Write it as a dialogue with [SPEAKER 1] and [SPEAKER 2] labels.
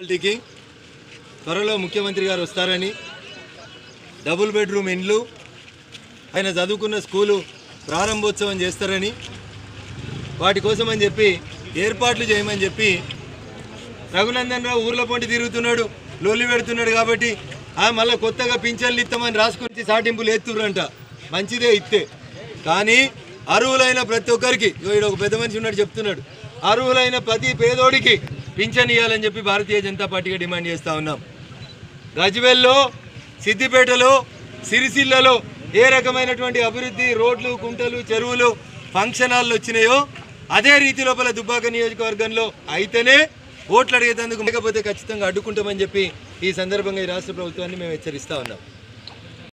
[SPEAKER 1] మున్సిపాలిటీకి త్వరలో ముఖ్యమంత్రి గారు వస్తారని డబుల్ బెడ్రూమ్ ఇండ్లు ఆయన చదువుకున్న స్కూలు ప్రారంభోత్సవం చేస్తారని వాటి కోసం అని చెప్పి ఏర్పాట్లు చేయమని చెప్పి రఘునందన్ రావు ఊర్లో పొంటి తిరుగుతున్నాడు లొల్లి పెడుతున్నాడు కాబట్టి ఆ మళ్ళీ కొత్తగా పింఛన్లు ఇస్తామని రాసుకొని సాటింపులు ఎత్తురంట మంచిదే ఇస్తే కానీ అర్హులైన ప్రతి ఒక్కరికి ఈడ ఒక పెద్ద మనిషి ఉన్నాడు చెప్తున్నాడు. అర్హులైన ప్రతి పేదోడికి పింఛన్ ఇవ్వాలని చెప్పి భారతీయ జనతా పార్టీగా డిమాండ్ చేస్తూ ఉన్నాం. గజ్వెల్లో సిద్దిపేటలో సిరిసిల్లలో ఏ రకమైనటువంటి అభివృద్ధి రోడ్లు కుంటలు చెరువులు ఫంక్షన్ హాల్లు వచ్చినాయో అదే రీతి లోపల దుబ్బాక నియోజకవర్గంలో అయితేనే ఓట్లు అడిగేందుకు లేకపోతే ఖచ్చితంగా అడ్డుకుంటామని చెప్పి ఈ సందర్భంగా ఈ రాష్ట్ర ప్రభుత్వాన్ని మేము హెచ్చరిస్తూ ఉన్నాం.